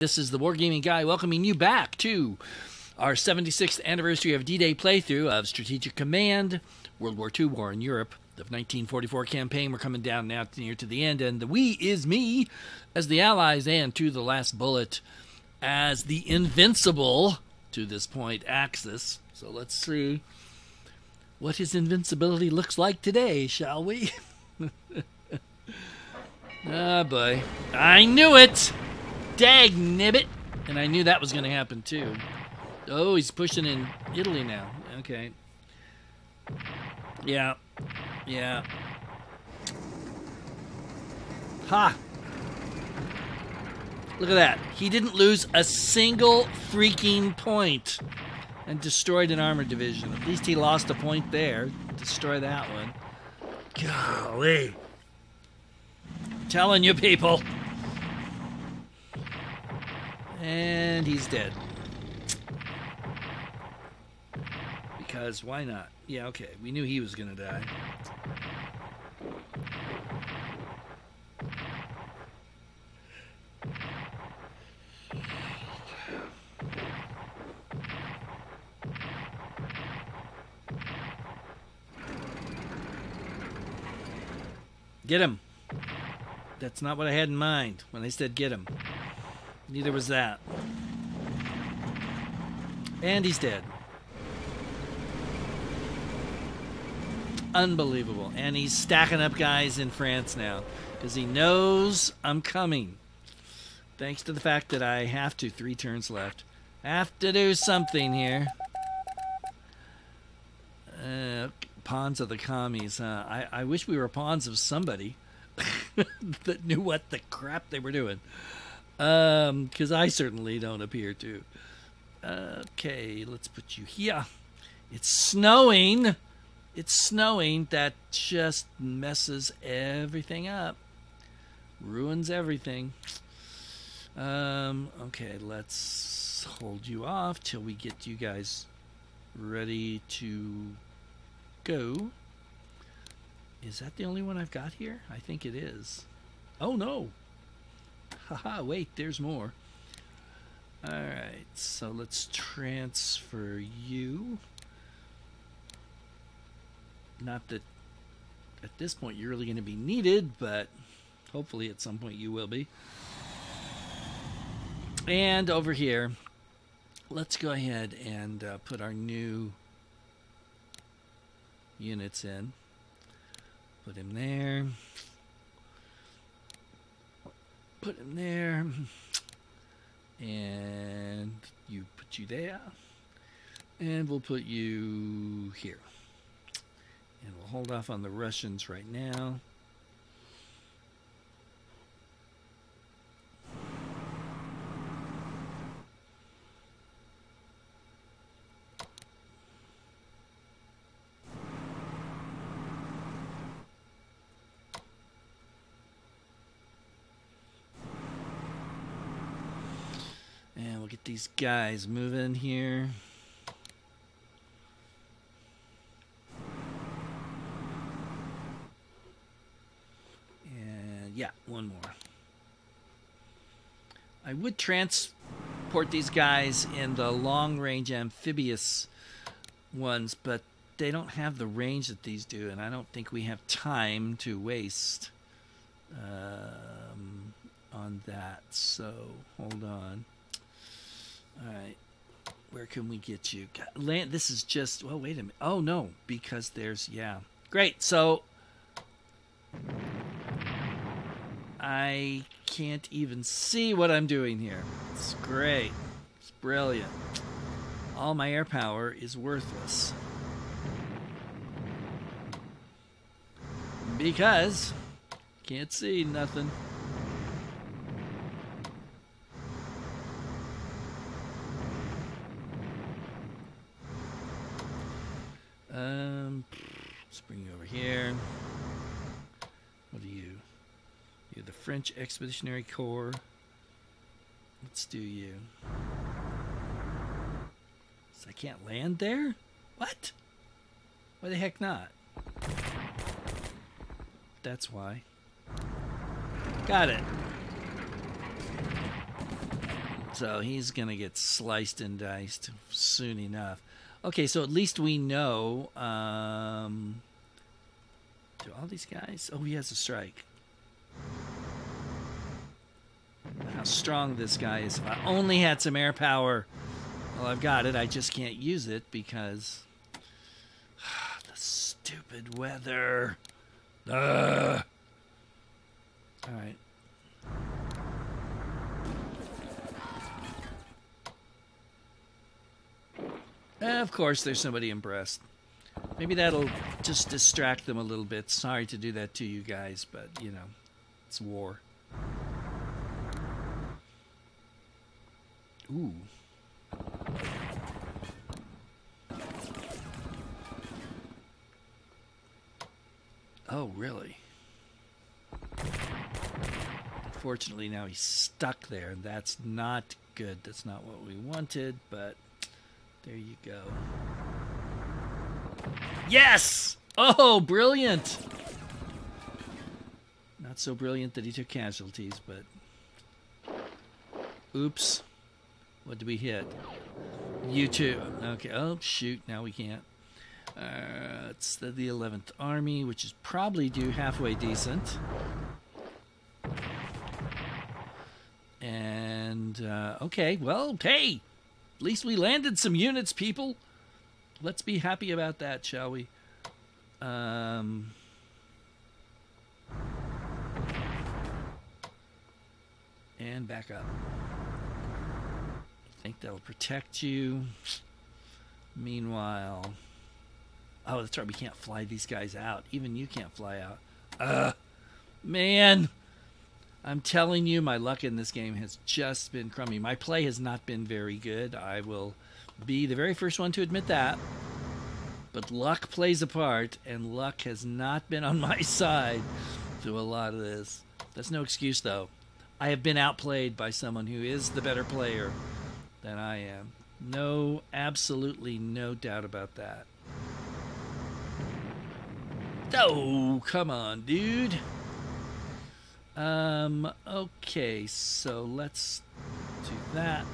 This is the Wargaming Guy welcoming you back to our 76th anniversary of D Day playthrough of Strategic Command, World War II War in Europe, the 1944 campaign. We're coming down now near to the end, and the we is me as the Allies, and to the last bullet as the invincible, to this point, Axis. So let's see what his invincibility looks like today, shall we? ah, boy. I knew it! Dag nibbit! And I knew that was going to happen too. Oh, he's pushing in Italy now. Okay. Yeah. Yeah. Ha! Look at that. He didn't lose a single freaking point and destroyed an armor division. At least he lost a point there. Destroy that one. Golly. telling you people. And he's dead. Because why not? Yeah, okay. We knew he was going to die. Get him. That's not what I had in mind when I said get him. Neither was that. And he's dead. Unbelievable. And he's stacking up guys in France now because he knows I'm coming. Thanks to the fact that I have to, three turns left. Have to do something here. Uh, pawns of the commies. Uh, I, I wish we were pawns of somebody that knew what the crap they were doing. Because um, I certainly don't appear to. Okay, let's put you here. It's snowing. It's snowing. That just messes everything up. Ruins everything. Um, okay, let's hold you off till we get you guys ready to go. Is that the only one I've got here? I think it is. Oh no! Haha, wait, there's more. Alright, so let's transfer you. Not that at this point you're really going to be needed, but hopefully at some point you will be. And over here, let's go ahead and uh, put our new units in. Put him there put him there and you put you there and we'll put you here. And we'll hold off on the Russians right now these guys moving here. And yeah, one more. I would transport these guys in the long range amphibious ones, but they don't have the range that these do, and I don't think we have time to waste um, on that. So hold on. All right. Where can we get you? land. This is just. Well, wait a minute. Oh no, because there's yeah. Great. So I can't even see what I'm doing here. It's great. It's brilliant. All my air power is worthless. Because can't see nothing. Um, let's bring you over here. What are you? You're the French Expeditionary Corps. Let's do you. So I can't land there? What? Why the heck not? That's why. Got it. So he's going to get sliced and diced soon enough. Okay, so at least we know. Um, do all these guys? Oh, he has a strike. How strong this guy is. If I only had some air power. Well, I've got it. I just can't use it because. the stupid weather. Ugh. All right. Eh, of course, there's somebody impressed. Maybe that'll just distract them a little bit. Sorry to do that to you guys, but you know, it's war. Ooh. Oh, really? Unfortunately, now he's stuck there, and that's not good. That's not what we wanted, but there you go. Yes! Oh, brilliant! Not so brilliant that he took casualties, but. Oops. What did we hit? You too. Okay. Oh, shoot. Now we can't. Uh, it's the, the 11th Army, which is probably due halfway decent. And, uh, okay, well, hey, at least we landed some units, people. Let's be happy about that, shall we? Um, and back up. Think that'll protect you. Meanwhile, oh, that's right. We can't fly these guys out. Even you can't fly out. Uh, man. I'm telling you, my luck in this game has just been crummy. My play has not been very good. I will be the very first one to admit that. But luck plays a part, and luck has not been on my side through a lot of this. That's no excuse, though. I have been outplayed by someone who is the better player than I am. No, absolutely no doubt about that. Oh, come on, dude. Um, okay, so let's do that.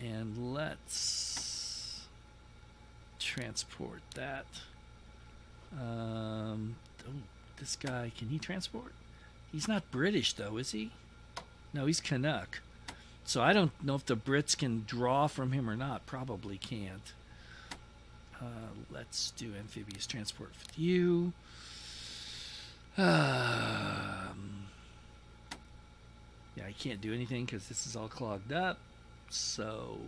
And let's transport that. Um, oh, this guy, can he transport? He's not British, though, is he? No, he's Canuck. So I don't know if the Brits can draw from him or not. Probably can't. Uh, let's do amphibious transport with you. Um, yeah, I can't do anything because this is all clogged up. So,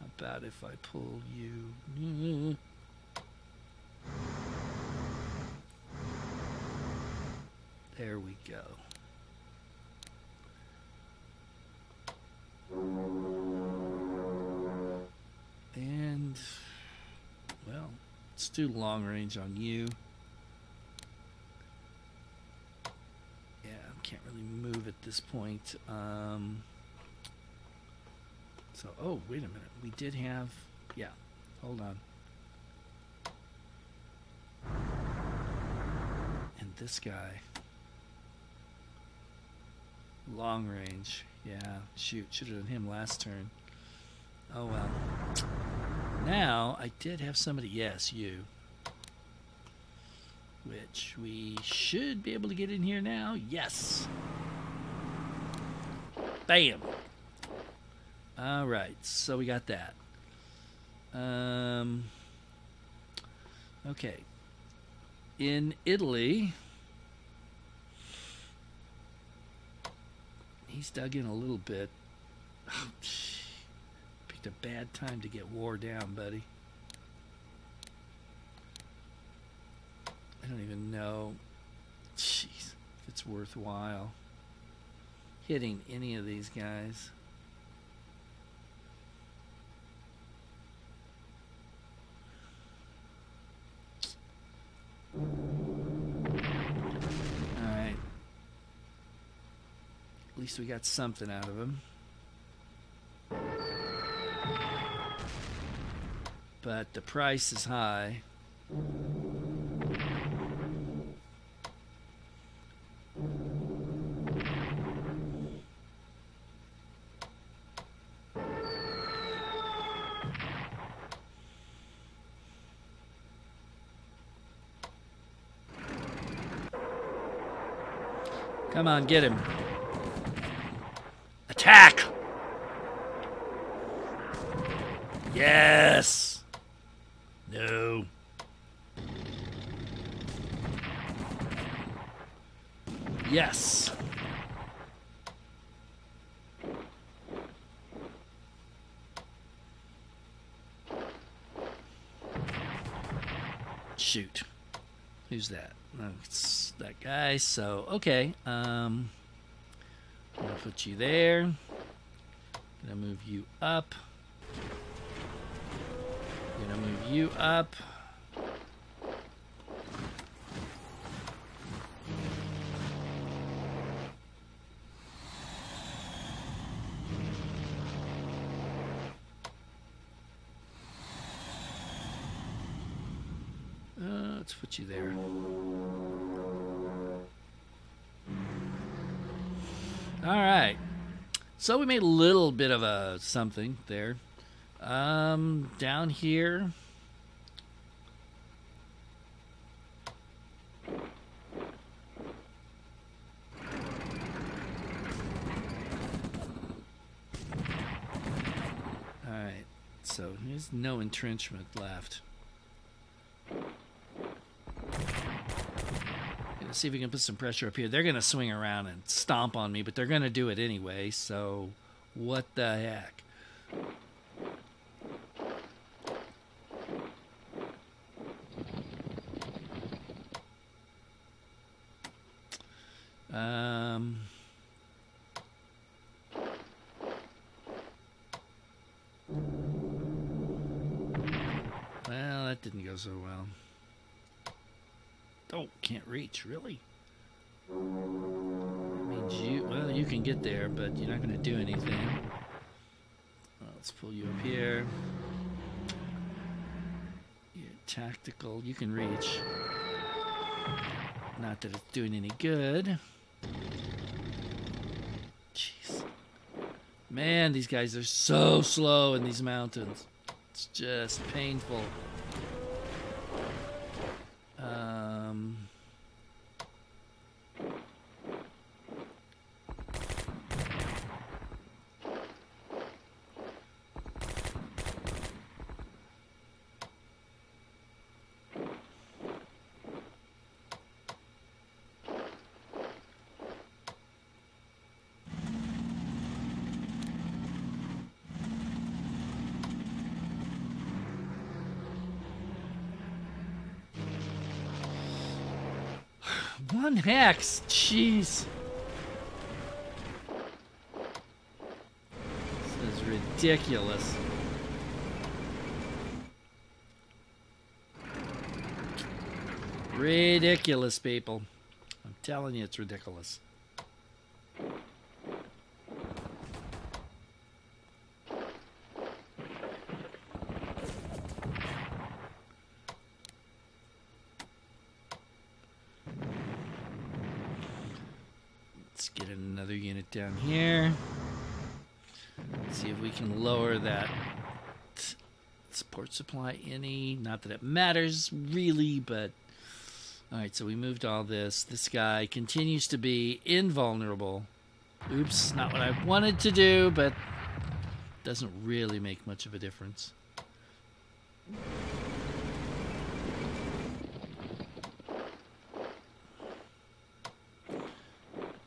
how about if I pull you? There we go. Let's do long range on you. Yeah, can't really move at this point. Um, so, oh, wait a minute. We did have, yeah, hold on. And this guy, long range. Yeah, shoot, should have done him last turn. Oh well. Now, I did have somebody, yes, you which we should be able to get in here now. Yes. Bam. All right, so we got that. Um, okay. In Italy, he's dug in a little bit. Oh, Picked a bad time to get war down, buddy. I don't even know. Jeez, if it's worthwhile hitting any of these guys. Alright. At least we got something out of him. but the price is high. Come on, get him. Attack! Yes! Yes. Shoot. Who's that? Oh, it's that guy. So, okay. Um, I'm going to put you there. Gonna move you up. Gonna move you up. Uh, let's put you there. All right. So we made a little bit of a something there. Um, down here. All right. So there's no entrenchment left. See if we can put some pressure up here. They're gonna swing around and stomp on me, but they're gonna do it anyway. So, what the heck? Um. Well, that didn't go so well. Can't reach, really? You, well, you can get there, but you're not going to do anything. Well, let's pull you up here. You're tactical, you can reach. Not that it's doing any good. Jeez. Man, these guys are so slow in these mountains. It's just painful. Um, one hex. Jeez. This is ridiculous. Ridiculous, people. I'm telling you, it's ridiculous. Let's get another unit down here. See if we can lower that support supply any. Not that it matters really, but all right. So we moved all this. This guy continues to be invulnerable. Oops, not what I wanted to do, but doesn't really make much of a difference.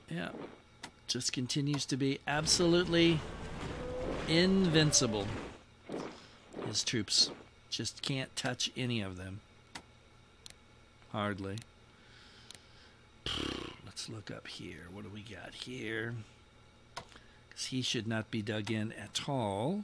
Yeah. Just continues to be absolutely invincible. His troops just can't touch any of them. Hardly. Let's look up here. What do we got here? Because he should not be dug in at all.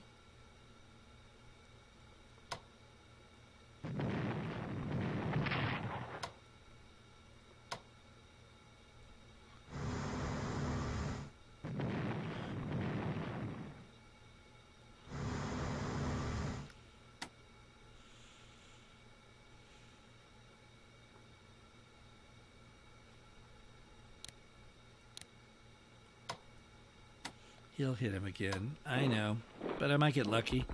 He'll hit him again. I know. But I might get lucky.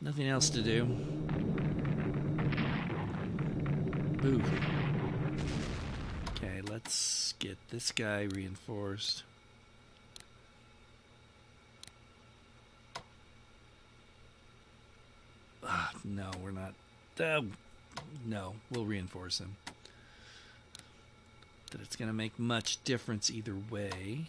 Nothing else to do. Boo. Okay, let's get this guy reinforced. Ah, no, we're not. Uh, no, we'll reinforce him. That it's going to make much difference either way.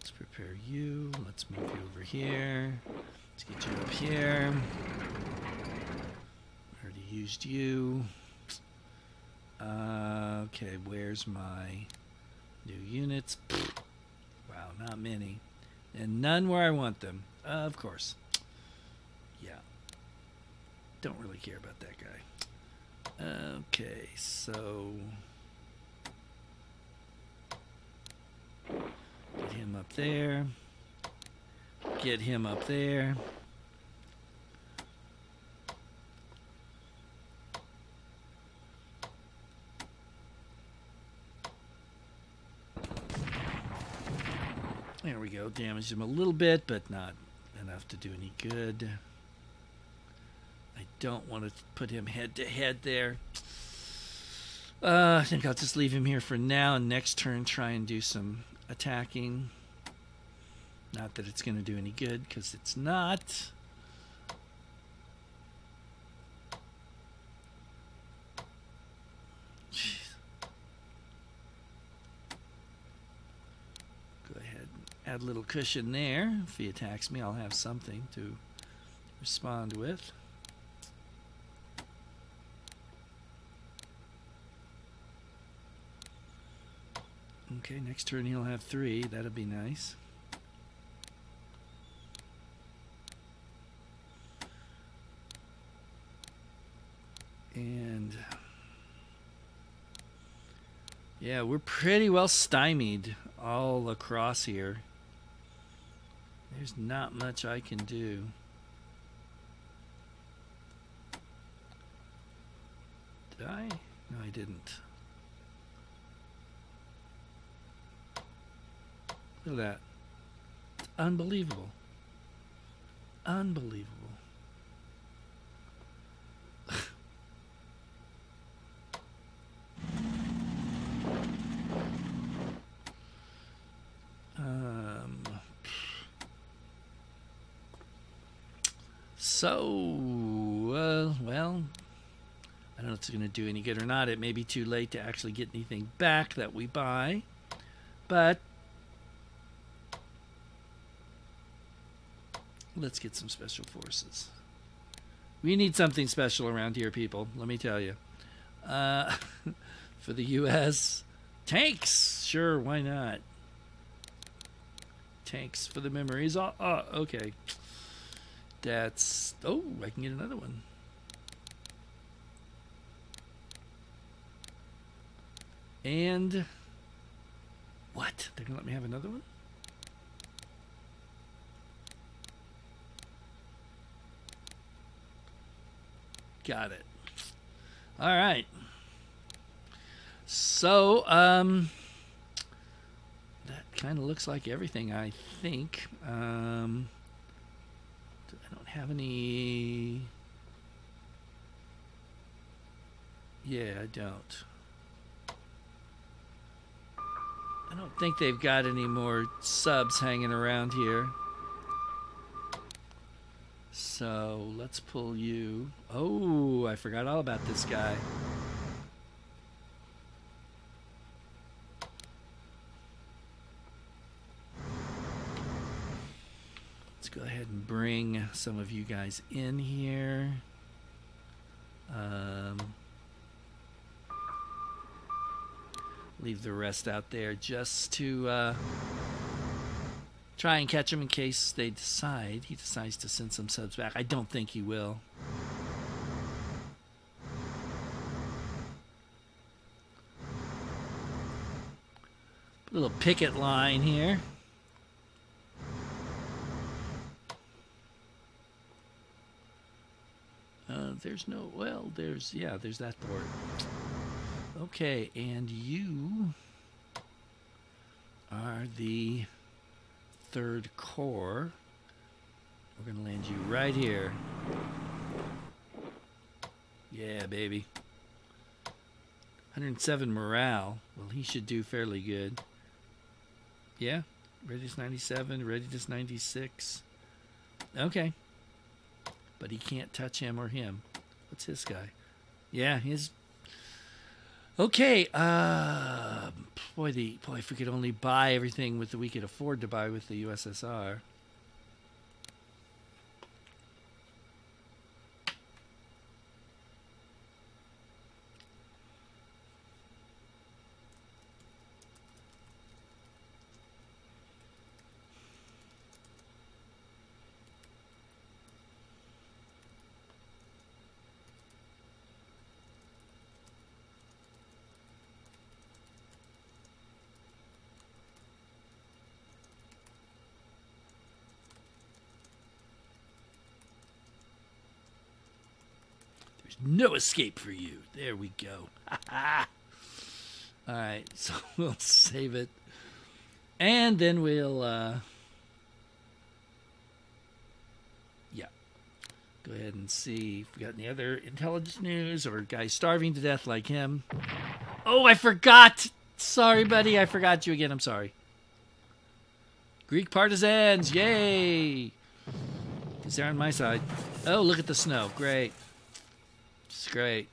Let's prepare you. Let's move you over here. Let's get you up here. Used you. Uh, okay, where's my new units? Wow, not many. And none where I want them. Uh, of course. Yeah. Don't really care about that guy. Okay, so. Get him up there. Get him up there. Go. Damaged him a little bit, but not enough to do any good. I don't want to put him head to head there. Uh, I think I'll just leave him here for now, and next turn try and do some attacking. Not that it's going to do any good, because it's not. Jeez. Go ahead little cushion there. If he attacks me, I'll have something to respond with. Okay, next turn he'll have three. That'll be nice. And yeah, we're pretty well stymied all across here. There's not much I can do. Did I? No, I didn't. Look at that. It's unbelievable. Unbelievable. um, so, uh, well, I don't know if it's going to do any good or not. It may be too late to actually get anything back that we buy. But Let's get some special forces. We need something special around here, people. Let me tell you. Uh, for the U.S., tanks. Sure, why not? Tanks for the memories. Oh, oh, okay. That's. Oh, I can get another one. And. What? They're going to let me have another one? Got it. All right. So, um, that kind of looks like everything, I think. Um, have any. Yeah, I don't. I don't think they've got any more subs hanging around here. So let's pull you. Oh, I forgot all about this guy. Let's go ahead and bring some of you guys in here. Um, leave the rest out there just to. Uh, try and catch him in case they decide he decides to send some subs back. I don't think he will. Little picket line here. Uh, there's no. Well, there's yeah. There's that port. Okay, and you are the third corps. We're gonna land you right here. Yeah, baby. 107 morale. Well, he should do fairly good. Yeah, readiness 97, readiness 96. Okay. But he can't touch him or him. What's his guy? Yeah, he's Okay, uh, boy, the boy, if we could only buy everything with the we could afford to buy with the USSR. No escape for you. There we go. All right, so we'll save it. And then we'll, uh, yeah, go ahead and see if we got any other intelligence news or guys starving to death like him. Oh, I forgot. Sorry, buddy. I forgot you again. I'm sorry. Greek partisans. Yay. Because they're on my side. Oh, look at the snow. Great. It's great.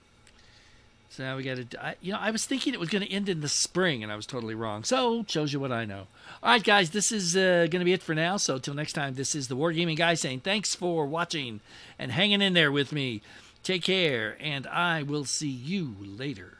So now we got to, you know, I was thinking it was going to end in the spring, and I was totally wrong. So shows you what I know. All right, guys, this is uh, going to be it for now. So till next time, this is the Wargaming Guy saying thanks for watching and hanging in there with me. Take care, and I will see you later.